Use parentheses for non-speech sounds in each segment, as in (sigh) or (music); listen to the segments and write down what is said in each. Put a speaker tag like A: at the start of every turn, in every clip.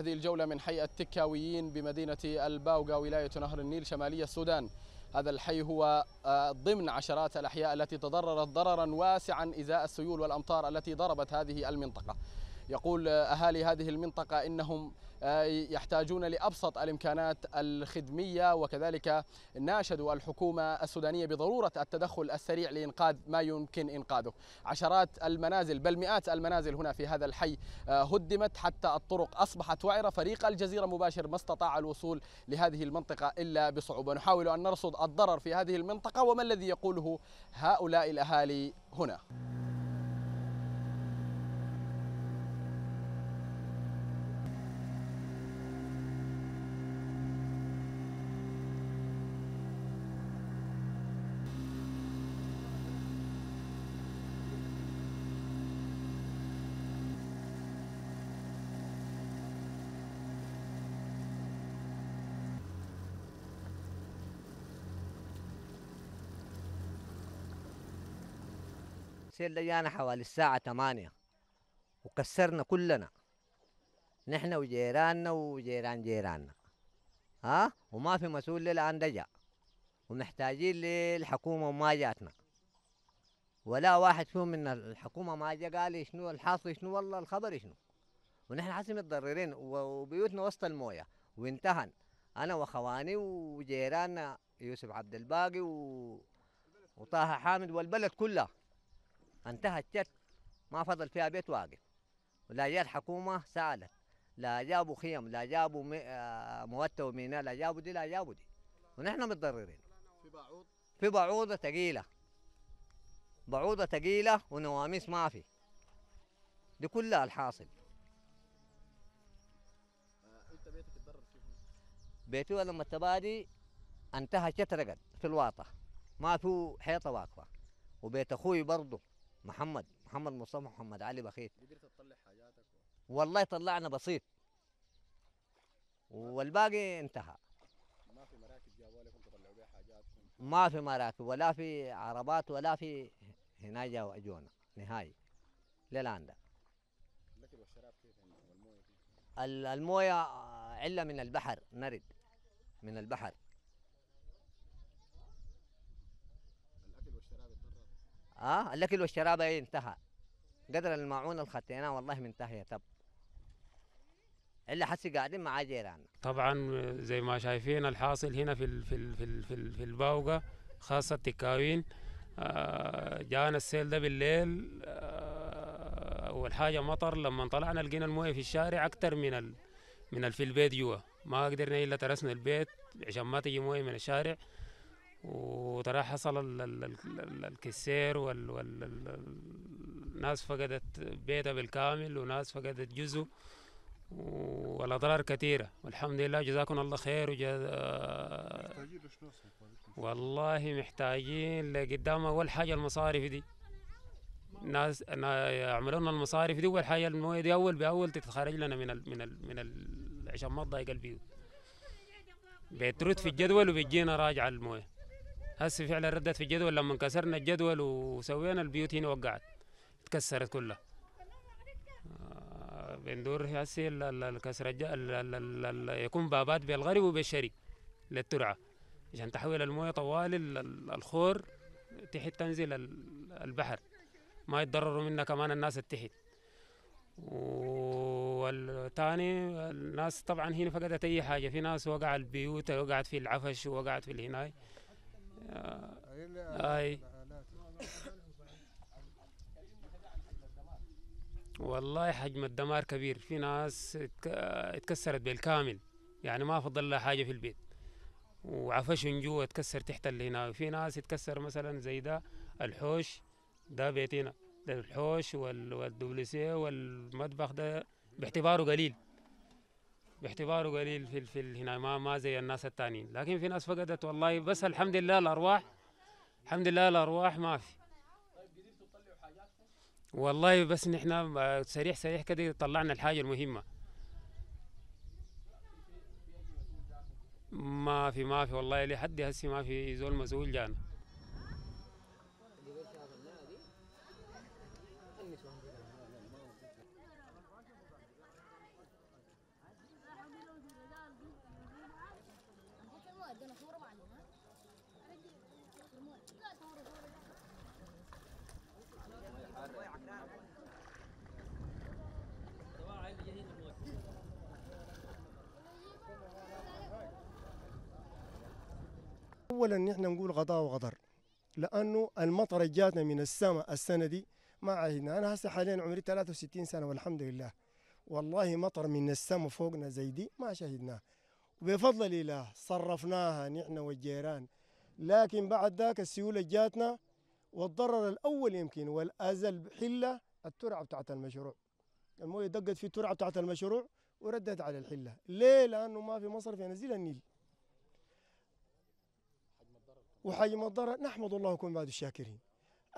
A: هذه الجولة من حي التكاويين بمدينة الباوغا ولاية نهر النيل شمالي السودان. هذا الحي هو ضمن عشرات الأحياء التي تضررت ضررا واسعا إزاء السيول والأمطار التي ضربت هذه المنطقة. يقول أهالي هذه المنطقة إنهم يحتاجون لأبسط الإمكانات الخدمية وكذلك ناشدوا الحكومة السودانية بضرورة التدخل السريع لإنقاذ ما يمكن إنقاذه. عشرات المنازل بل مئات المنازل هنا في هذا الحي هدمت حتى الطرق. أصبحت وعرة فريق الجزيرة مباشر ما استطاع الوصول لهذه المنطقة إلا بصعوبة. نحاول أن نرصد الضرر في هذه المنطقة وما الذي يقوله هؤلاء الأهالي هنا؟
B: السيل ده جانا حوالي الساعة تمانية. وكسرنا كلنا. نحن وجيراننا وجيران جيراننا. ها؟ وما في مسؤول للآن ده ومحتاجين للحكومة وما جاتنا. ولا واحد فيهم من الحكومة ما جا قال لي شنو الحاصل شنو؟ والله الخبر شنو؟ ونحن حسي متضررين. وبيوتنا وسط الموية. وانتهن. أنا وأخواني وجيراننا يوسف عبد الباقي و... وطه حامد والبلد كلها. انتهت جت ما فضل فيها بيت واقف. ولا جاء الحكومة سألت لا جابوا خيم لا جابوا. آه موتة وميناء لا جابوا دي لا جابوا دي. ونحن متضررين.
A: في بعوض؟
B: في بعوضة ثقيلة بعوضة ثقيلة ونواميس ما في. دي كلها الحاصل.
A: انت بيتك تضرر كيف؟
B: بيتي لما التبادي انتهى شترقت في الواطة. ما في حيطة واقفة. وبيت أخوي برضه محمد محمد مصطفى محمد علي بخيت
A: قدرت تطلع حاجاتك
B: والله طلعنا بسيط. والباقي انتهى.
A: ما في مراكز جابوا لكم تطلعوا بها حاجاتكم
B: ما في مراكب ولا في عربات ولا في هنا جا اجونا نهائي. للان ده.
A: الاكل والشراب كيف
B: والموية الموية علة من البحر نرد من البحر
A: الاكل والشراب اتضرر
B: آه الأكل والشراب إيه انتهى. قدر الماعون اللي والله منتهيه تب. إلا حسي قاعدين مع جيراننا.
C: طبعا زي ما شايفين الحاصل هنا في في في في, في الباوقة خاصة تكاوين آه، جانا السيل ده بالليل آه، أول حاجة مطر لما طلعنا لقينا الموية في الشارع أكتر من ال من في البيت جوا. ما قدرنا إلا ترسنا البيت عشان ما تجي موية من الشارع. وترى حصل ال- ال- ال- ال- الكسير وال وال ال- ال- الناس فقدت بيتها بالكامل وناس فقدت جزء والاضرار كثيره والحمد لله جزاكم الله خير وجز... والله محتاجين لقدام أول حاجة المصارف دي. ناس أنا يعملوا لنا المصارف دي أول حاجة المويه دي أول بأول تتخرج لنا من ال... من ال... من ال... عشان ما تضايق البيوت. بترد في الجدول وبتجينا راجعه المويه. هسه فعلا ردت في الجدول لما كسرنا الجدول وسوينا البيوت هنا وقعت اتكسرت كلها. آه، بندور هسه ال- ال- الكسر يكون بابات بالغرب وبالشرق للترعة عشان تحويل الموية طوال ال- ال- الخور تحت تنزل ال- البحر. ما يتضرروا منها كمان الناس التحت. والثاني الناس طبعا هنا فقدت أي حاجة. في ناس وقع البيوت وقعت في العفش وقعت في الهناي آي. والله حجم الدمار كبير. في ناس اتك- اتكسرت بالكامل. يعني ما فضل لها حاجة في البيت. وعفشهم جوا اتكسر تحت اللي هنا. في ناس اتكسر مثلا زي ده الحوش ده بيتنا. ده الحوش وال- والدبلسية والمطبخ ده باعتباره قليل. باعتباره قليل في في هنا ما ما زي الناس التانيين. لكن في ناس فقدت والله بس الحمد لله الأرواح الحمد لله الأرواح ما في. والله بس نحن سريع سريع كده طلعنا الحاجة المهمة. ما في ما في والله لحد هسي ما في زول مسؤول جانا.
D: اولا نحن نقول غضاء وغدر لأنه المطر جاتنا من السماء السنة دي ما عهدنا. أنا هسه حاليا عمري 63 سنة والحمد لله. والله مطر من السماء فوقنا زي دي ما شهدناه. وبفضل الله صرفناها نحن والجيران. لكن بعد ذاك السيولة جاتنا والضرر الأول يمكن والأزل حله الترعة بتاعت المشروع. الموية دقت في الترعة بتاعت المشروع وردت على الحلة. ليه؟ لأنه ما في مصرف ينزل النيل. وحجم الضرر نحمد الله ونكون بعد الشاكرين.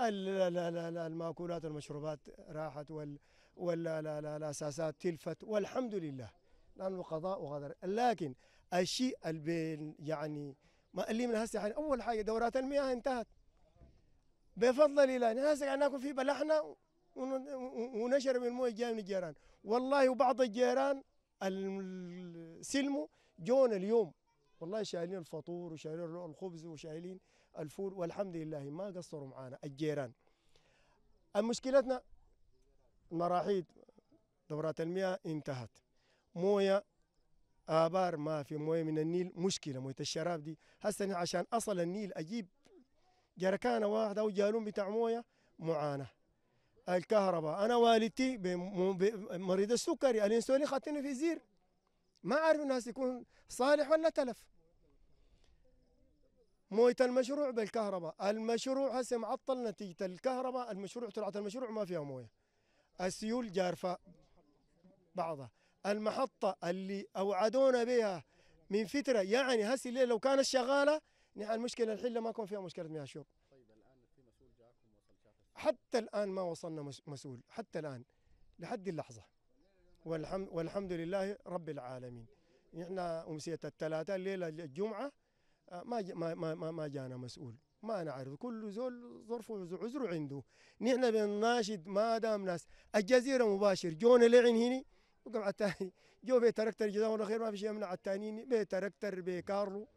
D: ال- لا لا لا لا المأكولات والمشروبات راحت وال ولا لا لا الأساسات تلفت والحمد لله. لأنه قضاء وقدر. لكن الشيء اللي يعني ما اللي من هسه يعني أول حاجة دورات المياه انتهت. بفضل الله هسه قاعد نأكل فيه بلحنا ون- ونشرب المويه جاي من الجيران. والله وبعض الجيران السلموا جونا اليوم. والله شايلين الفطور وشايلين الخبز وشايلين الفول والحمد لله ما قصروا معانا الجيران. مشكلتنا المراحيض دورات المياه انتهت. مويه آبار ما في مويه من النيل مشكلة مويه الشراب دي. هسه عشان أصل النيل أجيب جركانة واحدة أو جالون بتاع مويه معاناة الكهرباء أنا والدتي بم- ب- مريض السكري الإنسولين خدتني في زير. ما أعرف الناس يكون صالح ولا تلف. موية المشروع بالكهرباء. المشروع هسه معطل نتيجة الكهرباء. المشروع طلعت المشروع ما فيها موية. السيول جارفة بعضها. المحطة اللي أوعدونا بها من فترة يعني هسه الليل لو كانت شغالة نحن المشكلة الحين ما يكون فيها مشكلة مياه شرب حتى الآن ما وصلنا مس- مسؤول. حتى الآن. لحد اللحظة. والحمد, والحمد لله رب العالمين نحن أمسية الثلاثة الليلة الجمعة آه، ما ما ما ما, جانا مسؤول. ما نعرف كل زول ظرفه عذره عنده. نحن بنناشد ما دام ناس. الجزيرة مباشر جونا لعن هني وقع الثاني (laughs) جو بيت تركتر جزاهم الله خير ما في شيء يمنع. الثانيين بيت تركتر بكارلو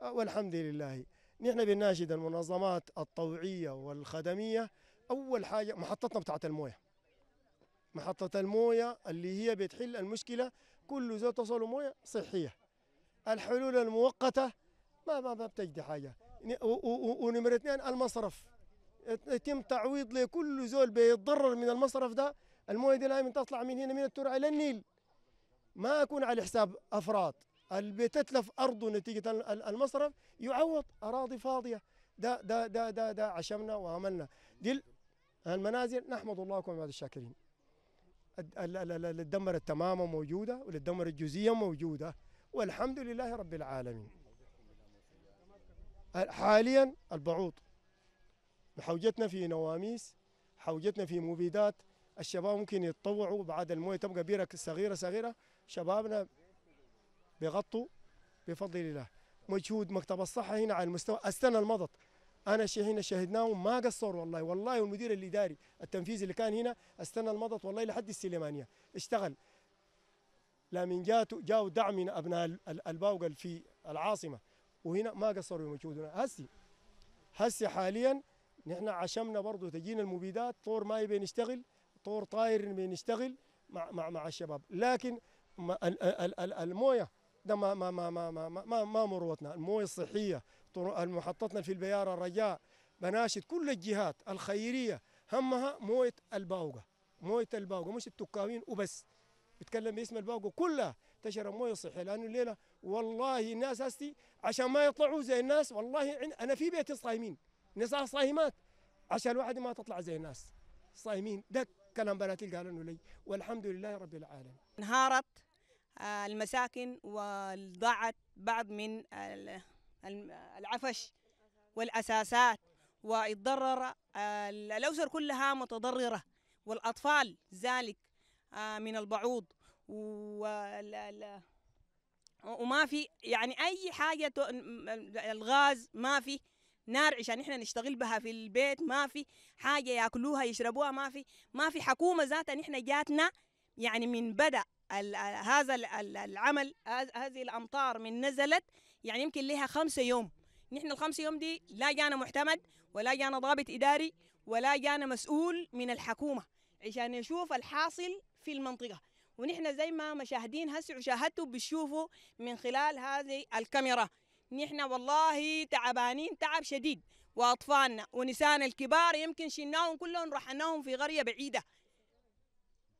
D: آه، والحمد لله نحن بنناشد المنظمات الطوعية والخدمية. أول حاجة محطتنا بتاعت الموية. محطة الموية اللي هي بتحل المشكلة كل زول تصل موية صحية. الحلول المؤقتة ما ما ما بتجدي حاجة. ونمرة اثنين المصرف. يتم تعويض لكل زول بيتضرر من المصرف ده. الموية دي لازم تطلع من هنا من الترعة إلى النيل. ما يكون على حساب أفراد. اللي بتتلف أرضه نتيجة ال- ال- المصرف يعوض أراضي فاضية. ده ده ده ده, ده عشمنا وعملنا دي ال- المنازل. نحمد الله ونكون بعد الشاكرين الد- ال- ال- ال- اللي تدمر التمامه موجودة واللي تدمر الجزئيه موجودة والحمد لله رب العالمين. حاليا البعوض. حوجتنا في نواميس حوجتنا في مبيدات الشباب ممكن يتطوعوا بعد المويه تبقى بيرة صغيرة صغيرة شبابنا بيغطوا بفضل الله. مجهود مكتب الصحة هنا على المستوى السنة المضت. أنا شي هنا ما قصروا والله. والله والمدير الاداري التنفيذي اللي كان هنا السنة المضت والله لحد السليمانية. اشتغل. لا من جاته جاوا دعم من أبناء ال- ال- الباوقل في العاصمة. وهنا ما قصروا مجهودنا هسي هسي حاليا نحن عشمنا برضه تجينا المبيدات. طور ما يبي نشتغل طور طاير نبي نشتغل مع مع مع الشباب. لكن الموية ده ما ما ما ما ما ما, ما, مروتنا. المويه الصحية محطتنا في البيارة الرجاء بناشد كل الجهات الخيرية. همها موية الباوقة. موية الباوقة مش التكاوين وبس. بتكلم باسم الباوقة كلها. تشرب موية صحية. لأنه الليلة والله الناس هستي عشان ما يطلعوا زي الناس. والله أنا في بيتي صايمين. نساء صايمات. عشان الواحد ما تطلع زي الناس. صايمين. ده كلام بناتي قالوا لي. والحمد لله رب العالمين.
E: انهارت. المساكن وضاعت بعض من العفش والأساسات واتضرر آه، الأسر كلها متضررة والأطفال ذلك آه، من البعوض. وما في يعني أي حاجة الغاز ما في نار عشان إحنا نشتغل بها في البيت ما في حاجة ياكلوها يشربوها ما في ما في حكومة ذاتها نحن جاتنا يعني من ال- هذا ال- ال- العمل هذ- هذه الأمطار من نزلت يعني يمكن لها خمسة يوم. نحن الخمسة يوم دي لا جانا معتمد ولا جانا ضابط إداري ولا جانا مسؤول من الحكومة عشان يشوف الحاصل في المنطقة. ونحن زي ما مشاهدين هسه شاهدتوا بتشوفوا من خلال هذه الكاميرا. نحن والله تعبانين تعب شديد. وأطفالنا ونسانا الكبار يمكن شلناهم كلهم رحناهم في قرية بعيدة.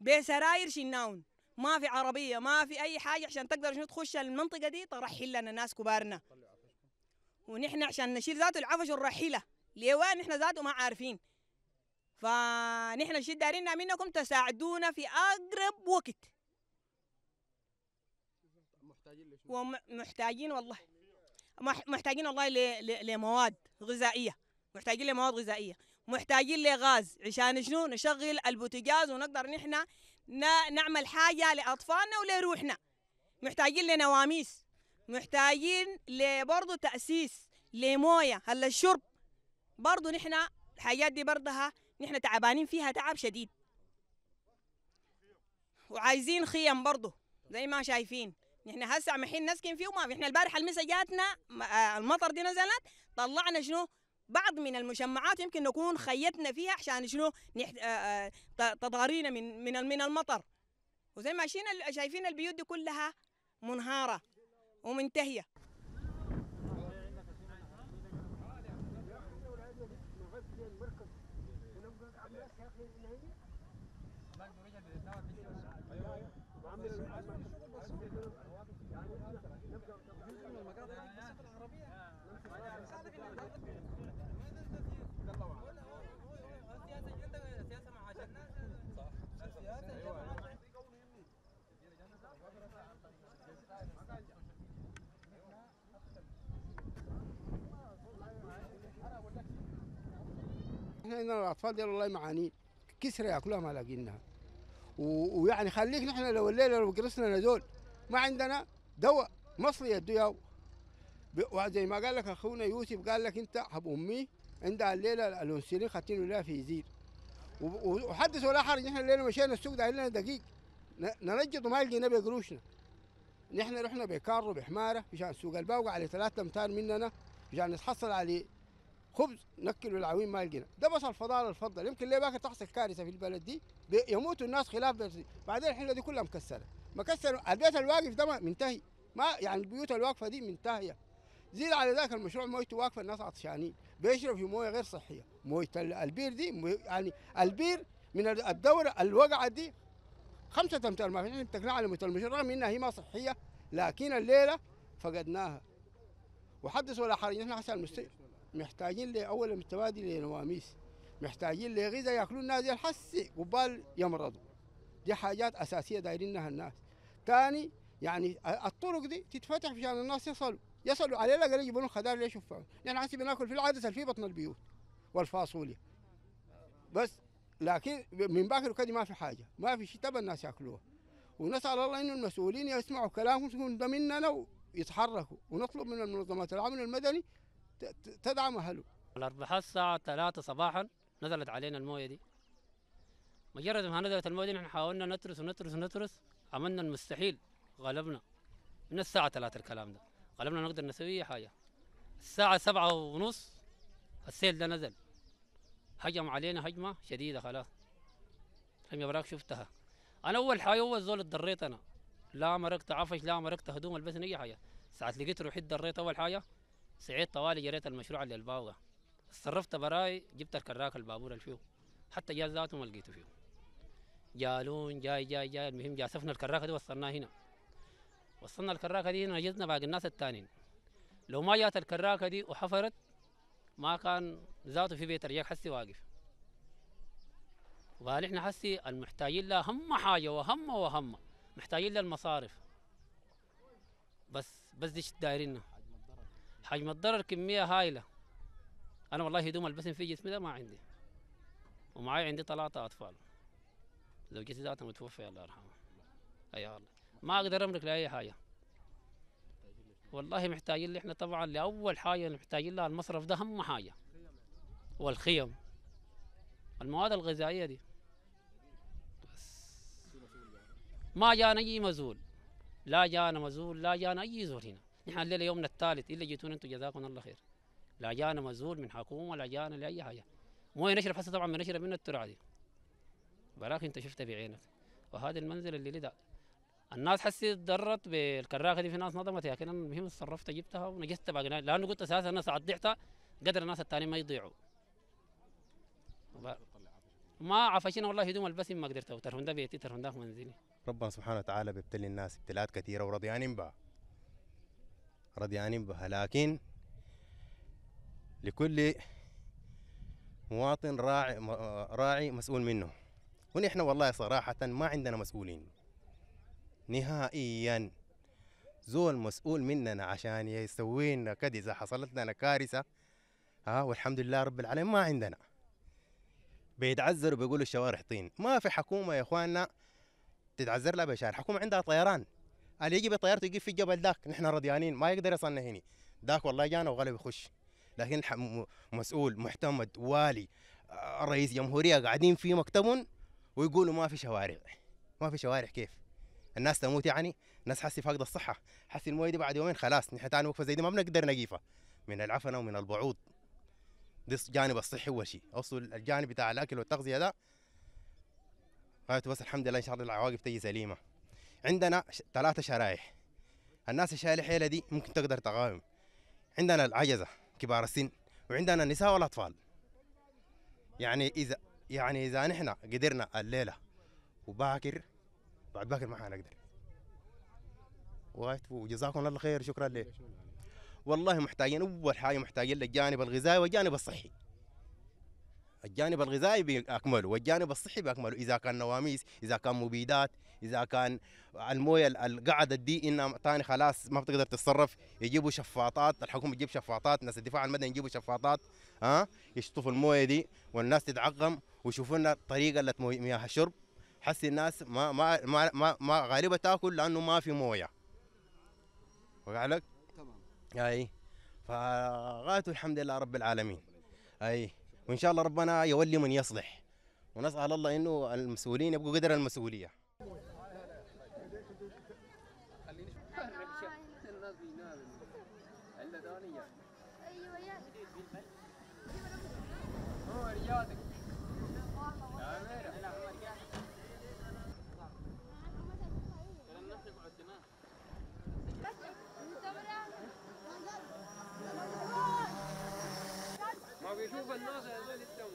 E: بسراير شلناهم ما في عربية ما في أي حاجة عشان تقدر شنو تخش المنطقة دي ترحل لنا ناس كبارنا. ونحن عشان نشيل ذاته العفش والرحيله لوين نحن ذاته ما عارفين. فنحن الشيء دارينا منكم؟ تساعدونا في أقرب وقت. ومحتاجين والله. مح- محتاجين والله لمواد غذائية. محتاجين لمواد غذائية. محتاجين لغاز عشان شنو؟ نشغل البوتاجاز ونقدر نحن نعمل حاجة لأطفالنا ولروحنا. محتاجين لنواميس. محتاجين لبرضه تأسيس لموية. هلا الشرب. برضه نحن الحاجات دي برضها نحن تعبانين فيها تعب شديد. وعايزين خيم برضه زي ما شايفين. نحن هسه محين نسكن فيه وما في. إحنا البارحة المسا جاتنا آه، المطر دي نزلت طلعنا شنو؟ بعض من المجمعات يمكن نكون خيتنا فيها عشان شنو تضارينا من من من المطر. وزي ما شايفين البيوت دي كلها منهارة
F: ومنتهية. إحنا الأطفال دي والله معانين كسرة يأكلوها و- ويعني خليك نحن لو الليلة لو قرصنا نزول ما عندنا دواء مصري يدو ب- وزي ما قال لك أخونا يوسف قال لك أنت حب أمي عندها الليلة الأنسولين خدتينه لها في و- وحدث ولا حرج نحن الليلة مشينا السوق داير لنا دقيق. ننجط ما لقينا بقروشنا نحن رحنا بكارو بحمارة مشان سوق الباوقة على ثلاثة أمتار مننا مشان نتحصل عليه. خبز نكل العوين ما لقينا ده بس الفضاء الفضل يمكن ليه باكر تحصل كارثه في البلد دي؟ يموتوا الناس خلاف ده بعدين الحلة دي كلها مكسرة. مكسر البيت الواقف ده منتهي. ما يعني البيوت الواقفة دي منتهية. زيد على ذاك المشروع مويته واقفة الناس عطشانين. بيشربوا في موية غير صحية. موية ال- البير دي يعني البير من ال- الدورة الوقعت دي خمسة أمتار. ما في نحن اتكلنا على مويه المشروع رغم إنها هي ما صحية لكن الليلة فقدناها. وحدث ولا حرج. نحن هسه المست... محتاجين لاول التبادل لنواميس محتاجين لغذاء ياكلوا الناس دي الحسي قبال يمرضوا دي حاجات أساسية دايرينها الناس. ثاني يعني الطرق دي تتفتح عشان الناس يصلوا. يصلوا على الاقل يجيبوا لهم خضار ليش نحن حسي بناكل في العدسه في بطن البيوت والفاصوليا. بس لكن من باكر كده ما في حاجة. ما في شيء تبى الناس يأكلوها. ونسأل الله إنه المسؤولين يسمعوا كلامهم ده مننا ويتحركوا ونطلب من المنظمات العمل المدني تدعم اهله
G: الأربعاء الساعة 3 صباحا نزلت علينا الموية دي. مجرد ما نزلت الموية دي نحن حاولنا نترس ونترس ونترس عملنا المستحيل غلبنا. من الساعة 3 الكلام ده. غلبنا نقدر نسوي أي حاجة. الساعة سبعة ونص السيل ده نزل. هجم علينا هجمة شديدة خلاص. هجمة براك شفتها. أنا أول حاجة أول زول اتضريت أنا. لا مرقت عفش لا مرقت هدوم البسني أي حاجة. ساعة لقيت روحي اتضريت أول حاجة. سعيت طوالي جريت المشروع اللي الباوغة صرفت براي جبت الكراك البابور اللي فيه حتى جاز ذاته ما لقيته فيه جالون جاي جاي جاي. المهم جاسفنا الكراكه دي وصلناها هنا. وصلنا الكراكه دي هنا جزنا باقي الناس التانيين. لو ما جات الكراكه دي وحفرت ما كان ذاته في بيت الرياق حسي واقف. ونحن حسي المحتاجين لها هم حاجة وهم وهم. محتاجين لها المصارف. بس بس دي دايرينها حجم الضرر كمية هائله أنا والله هدوم البسم في جسمي ده ما عندي. ومعي عندي ثلاثة أطفال. زوجتي ذاتها متوفية الله يرحمها. أي والله ما أقدر أملك لأي حاجة. والله محتاجين لي إحنا طبعا لأول حاجة محتاجين لها المصرف ده أهم حاجة. والخيم. المواد الغذائية دي. بس. ما جانا أي مزول. لا جانا مزول لا جانا أي زول هنا. نحن الليلة يومنا الثالث إلا جيتونا أنتم جزاكم الله خير. لا جانا مزول من حكومة ولا جانا لأي حاجة. مويه نشرب هسه طبعا بنشرب منه الترعه دي براك أنت شفتها بعينك. وهذا المنزل اللي لدى الناس حسي تضرت بالكراكه دي في ناس نظمت لكن أنا المهم صرفت جبتها ونجزت باقي. لأنه قلت أساسا أنا ساعات ضعتها قدر الناس الثانيين ما يضيعوا. ما عفشنا والله هدوم البسم ما قدرت ترهن ده بيتي ترهن ده منزلي.
H: ربنا سبحانه وتعالى بيبتلي الناس ابتلاءات كثيرة ورضيانين بها رضيانين بها. لكن لكل مواطن راعي راعي مسؤول منه. ونحن والله صراحة ما عندنا مسؤولين. نهائيا زول مسؤول مننا عشان يسوي لنا كده إذا حصلت لنا كارثة. ها والحمد لله رب العالمين ما عندنا. بيتعذروا بيقولوا الشوارع طين. ما في حكومة يا إخواننا تتعذر لها بشار الحكومة عندها طيران. اللي يجي بطيارته يجي في الجبل ذاك نحن رضيانين ما يقدر يصلنا هنا ذاك والله جانا وغلب يخش لكن مسؤول محتمد والي آه، رئيس جمهورية قاعدين في مكتبهم ويقولوا ما في شوارع. ما في شوارع كيف؟ الناس تموت يعني؟ الناس حسي فاقدة الصحة. حسي الموية دي بعد يومين خلاص نحن تاني وقفة زي دي ما بنقدر نقيفها. من العفنه ومن البعوض. ده الجانب الصحي أول شيء اصل الجانب بتاع الأكل والتغذية ده غايته بس الحمد لله إن شاء الله العواقب تجي سليمة. عندنا ثلاثة شرائح الناس الشايلة حيلة دي ممكن تقدر تقاوم. عندنا العجزة كبار السن وعندنا النساء والأطفال. يعني إذا يعني إذا نحن قدرنا الليلة وباكر بعد باكر ما حنقدر. وجزاكم الله خير شكرا لك. والله محتاجين أول حاجة محتاجين للجانب الغذائي والجانب الصحي. الجانب الغذائي بأكمله والجانب الصحي بأكمله. إذا كان نواميس إذا كان مبيدات إذا كان الموية القعدة دي إنها تاني خلاص ما بتقدر تتصرف يجيبوا شفاطات الحكومة تجيب شفاطات ناس الدفاع المدني يجيبوا شفاطات ها يشطفوا الموية دي والناس تتعقم ويشوفوا لنا طريقة لمياه الشرب حسي الناس ما ما ما ما, ما غالبا تاكل لأنه ما في موية. وقع لك؟
A: تمام.
H: أي. فغايته الحمد لله رب العالمين. أي. وإن شاء الله ربنا يولي من يصلح. ونسأل الله إنه المسؤولين يبقوا قدر
C: المسؤولية. ويشوف الناس
I: هذول الدم